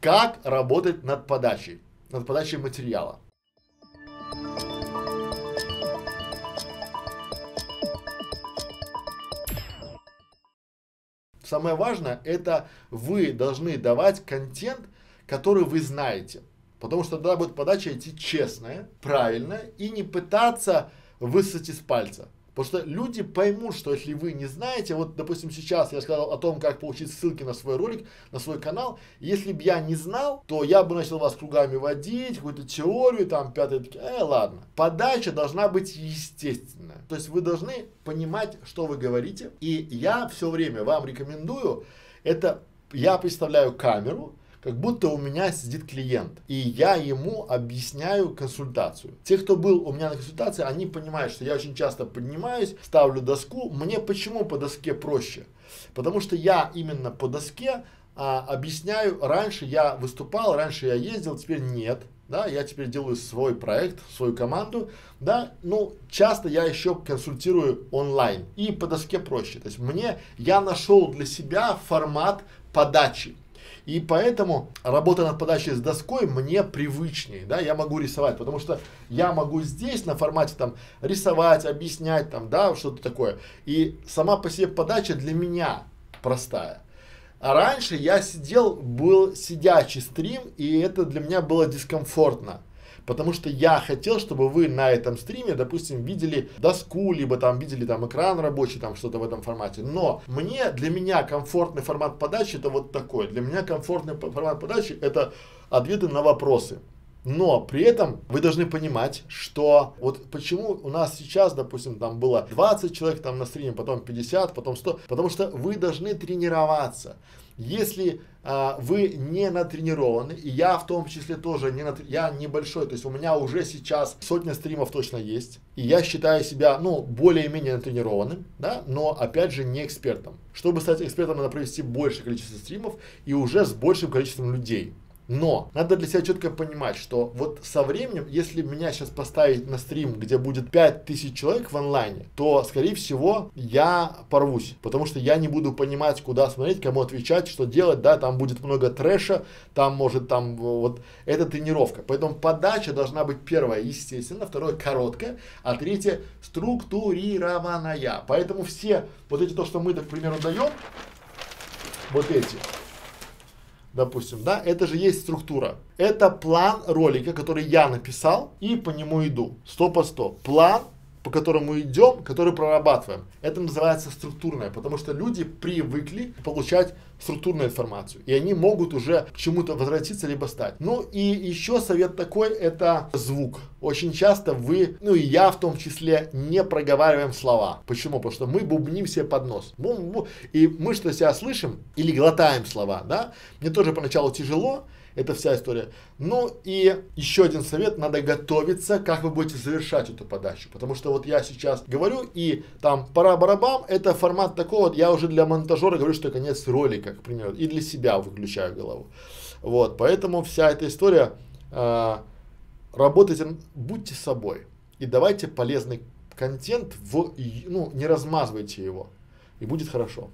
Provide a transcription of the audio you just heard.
как работать над подачей, над подачей материала. Самое важное, это вы должны давать контент, который вы знаете. Потому что тогда будет подача идти честная, правильная и не пытаться высосать из пальца. Потому что люди поймут, что если вы не знаете, вот, допустим, сейчас я сказал о том, как получить ссылки на свой ролик, на свой канал. Если бы я не знал, то я бы начал вас кругами водить, какую-то теорию, там, пятое, э, ладно. Подача должна быть естественная. То есть вы должны понимать, что вы говорите. И я все время вам рекомендую, это я представляю камеру, как будто у меня сидит клиент, и я ему объясняю консультацию. Те, кто был у меня на консультации, они понимают, что я очень часто поднимаюсь, ставлю доску. Мне почему по доске проще? Потому что я именно по доске а, объясняю, раньше я выступал, раньше я ездил, теперь нет. Да, я теперь делаю свой проект, свою команду, да, ну, часто я еще консультирую онлайн, и по доске проще, то есть мне, я нашел для себя формат подачи, и поэтому работа над подачей с доской мне привычнее, да, я могу рисовать, потому что я могу здесь на формате там рисовать, объяснять там, да, что-то такое. И сама по себе подача для меня простая. А раньше я сидел, был сидячий стрим, и это для меня было дискомфортно потому что я хотел, чтобы вы на этом стриме, допустим, видели доску, либо там видели там экран рабочий, там что-то в этом формате. Но мне, для меня комфортный формат подачи это вот такой. Для меня комфортный формат подачи это ответы на вопросы. Но при этом вы должны понимать, что вот почему у нас сейчас, допустим, там было 20 человек там на стриме, потом 50, потом 100, потому что вы должны тренироваться. Если а, вы не натренированы, и я в том числе тоже не натр... я небольшой, то есть у меня уже сейчас сотня стримов точно есть, и я считаю себя, ну, более-менее натренированным, да, но опять же не экспертом. Чтобы стать экспертом, надо провести большее количество стримов и уже с большим количеством людей. Но надо для себя четко понимать, что вот со временем, если меня сейчас поставить на стрим, где будет 5000 человек в онлайне, то, скорее всего, я порвусь, потому что я не буду понимать, куда смотреть, кому отвечать, что делать, да, там будет много трэша, там может там вот, это тренировка. Поэтому подача должна быть первая, естественно, второе короткая, а третье структурированная. Поэтому все вот эти то, что мы, так, к примеру, даем, вот эти, допустим, да, это же есть структура. Это план ролика, который я написал и по нему иду. Сто по сто. План по которому идем, который прорабатываем. Это называется структурное, потому что люди привыкли получать структурную информацию, и они могут уже к чему-то возвратиться либо стать. Ну и еще совет такой, это звук. Очень часто вы, ну и я в том числе, не проговариваем слова. Почему? Потому что мы бубним себе под нос. И мы что себя слышим или глотаем слова, да? Мне тоже поначалу тяжело, это вся история. Ну и еще один совет, надо готовиться, как вы будете завершать эту подачу. Потому что вот я сейчас говорю, и там пора барабам, это формат такого, я уже для монтажера говорю, что конец ролика, к примеру, и для себя выключаю голову. Вот, поэтому вся эта история, э, работайте, будьте собой и давайте полезный контент, в, ну, не размазывайте его, и будет хорошо.